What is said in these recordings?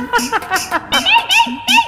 何?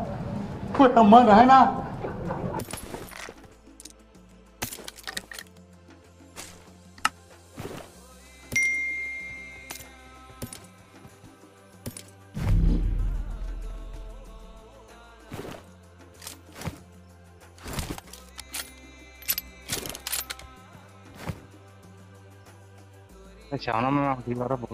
会很忙的，还呢。想那么吗？离他这不？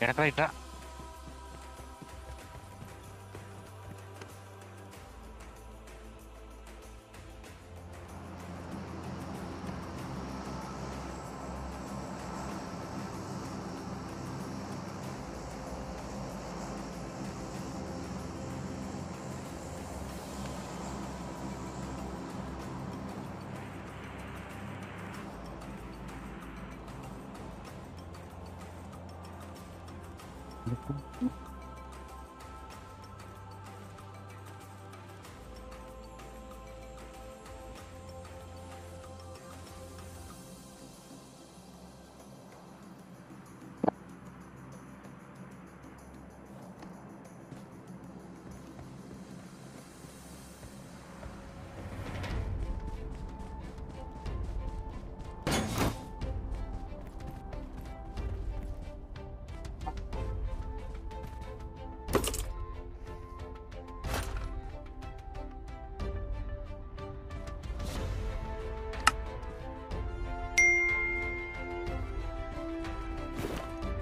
എടക്കട ഇട്ട Il est.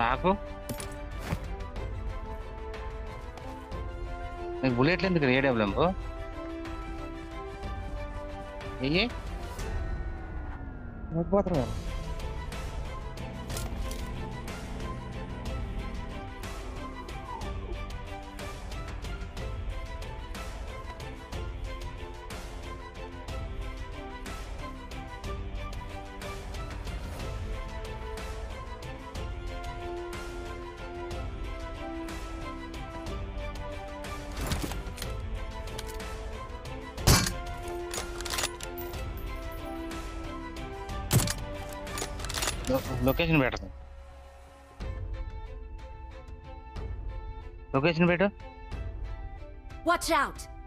నాకు నీకు బుల్లెట్లు ఎందుకు लोकेशन बैठते लोकेशन बैठो वॉच आउट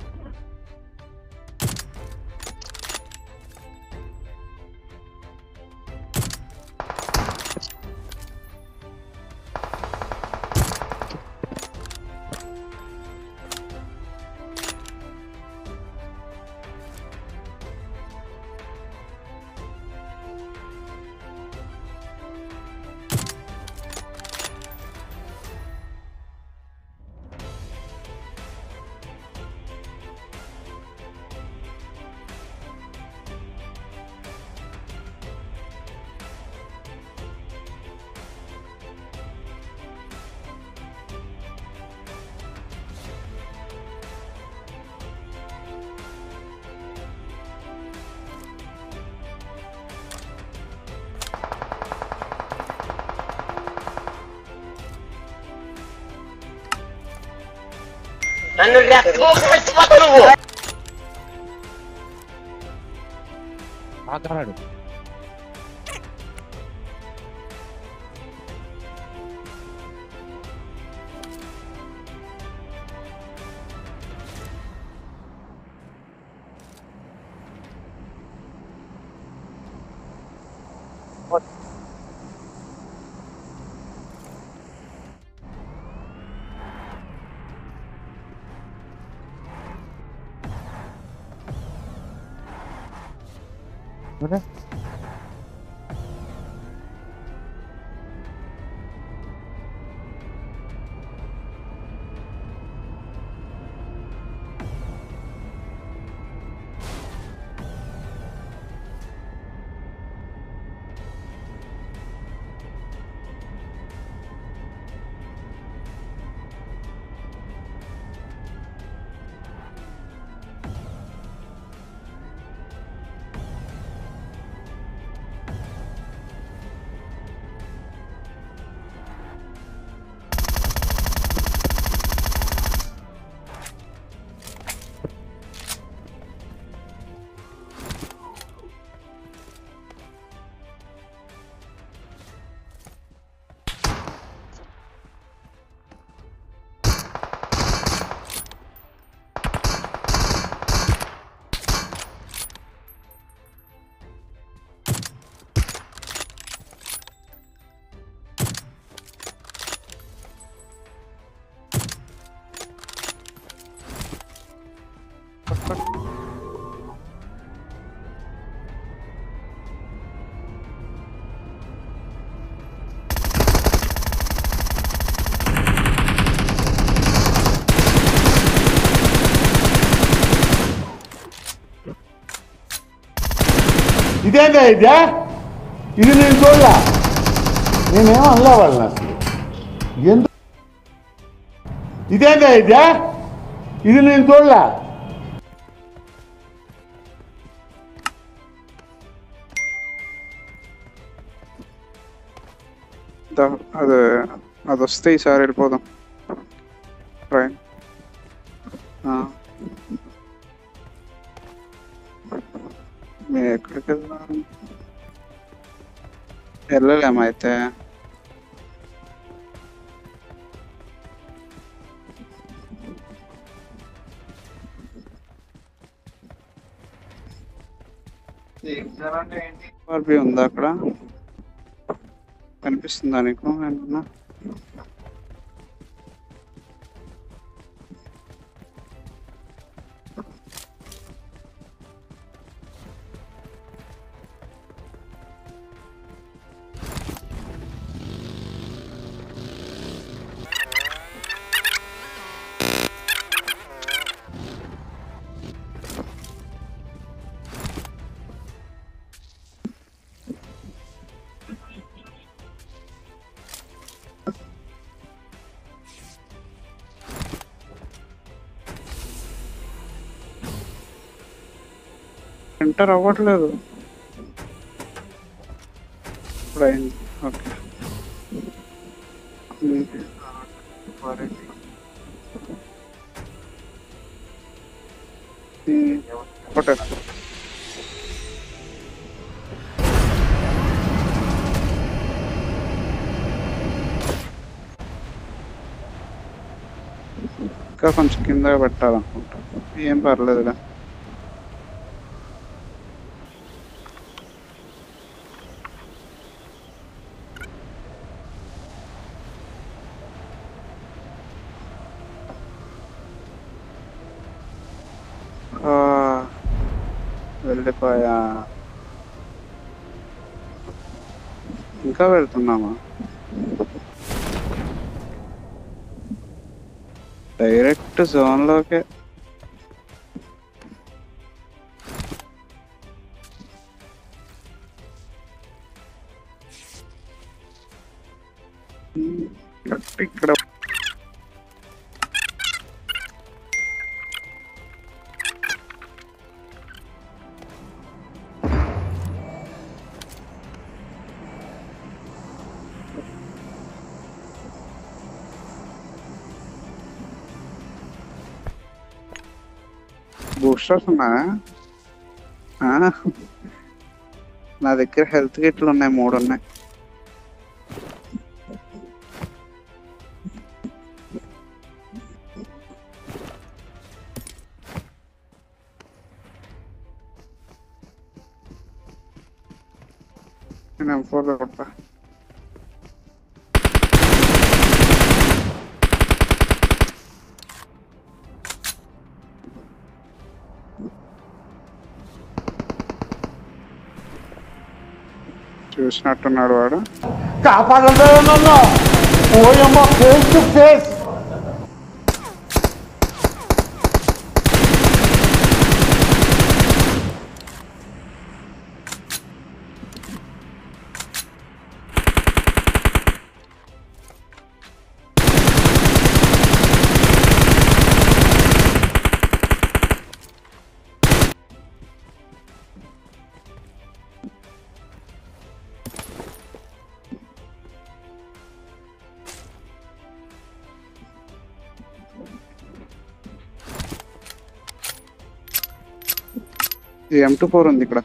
何のリアクショったも。る。ಏನಂಗ ఇది ಇದು ನೀನು ತೋಲ್ಲ ನೀನೇನೋ ಅಲ್ಲವಲ್ಲ ಎಂದು ಇದೇಂಗ ಇದೆಯಾ ಇದು ನೀನು ತೋಲ್ಲ ಅದು ಅದು ಅಷ್ಟೇ ಸಾರು ಇರ್ಬೋದು ಟ್ರೈನ್ వెళ్ళలేము అయితే ఆర్బీ ఉందా అక్కడ? కనిపిస్తుందా నీకు? ఏమన్నా? ఎంటర్ అవ్వట్లేదు. ఇప్పుడు అయింది. ఓకే. కొట్టేస్తా ఇంకా కొంచెం కింద పెట్టాలనుకుంటా. ఏం పర్లేదులే. ఇంకా వెళ్తున్నామా డైరెక్ట్ జోన్లోకే కరెక్ట్ ఇక్కడ బూస్టర్స్ ఉన్నాయా ఆ, నా దగ్గర హెల్త్ కిట్లు ఉన్నాయి మూడు ఉన్నాయి నేను ఫోర్ కొట్టా చూసినట్టున్నాడు వాడు. కాపాడండి నన్ను ఓయమ్మ ఫేస్ టు ఫేస్. ఎం టూ ఫోర్ ఉంది ఇక్కడ.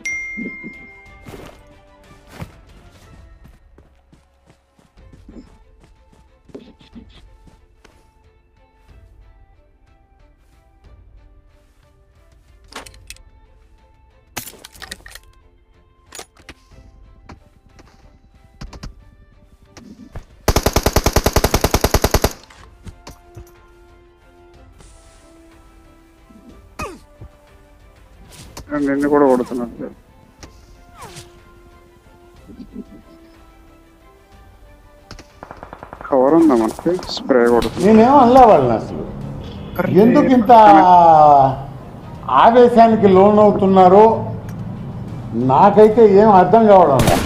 నిన్ను కూడా కొడుతున్నట్టు కవర్ ఉందా మనకి? స్ప్రే కొడుతుంది. నేనేం అనలే వాళ్ళని అసలు. ఎందుకు ఇంత ఆవేశానికి లోన్ అవుతున్నారో నాకైతే ఏం అర్థం కావడం లేదు.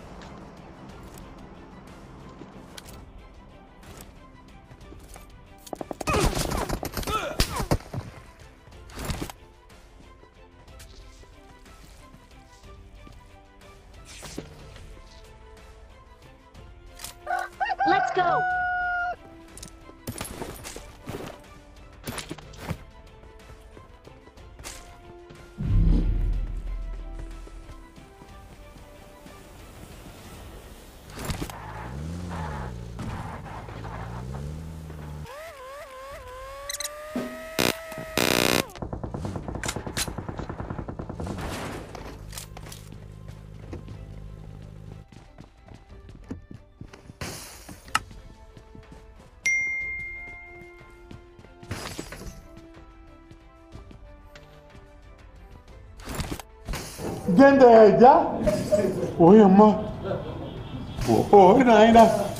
entende já? Oi, irmã. Oi, Naina.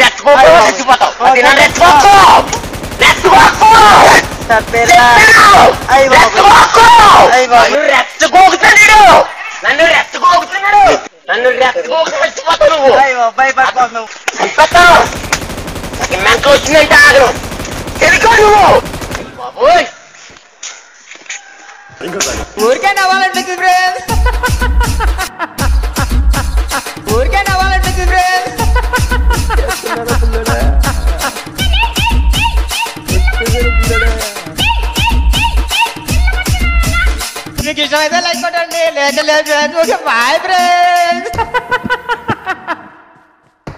రెచ్చగోకు చచ్చిపోతావు అది నన్ను రెచ్చగోకు నన్ను నన్ను రెచ్చగోకు చచ్చిపోతావు నువ్వు. నాకు మెంటలు వచ్చిందంటే ఆగను. తెలుగు నువ్వు. బాబోయ్. ఊరికే నవ్వాలనిపించింది ఫ్రెండ్ ఊరికే నవ్వాలనిపించింది ఫ్రెండ్ మీకు ఇష్టమైతే లైక్ కొట్టండి లేదా లేదు బాయ్ ఫ్రెండ్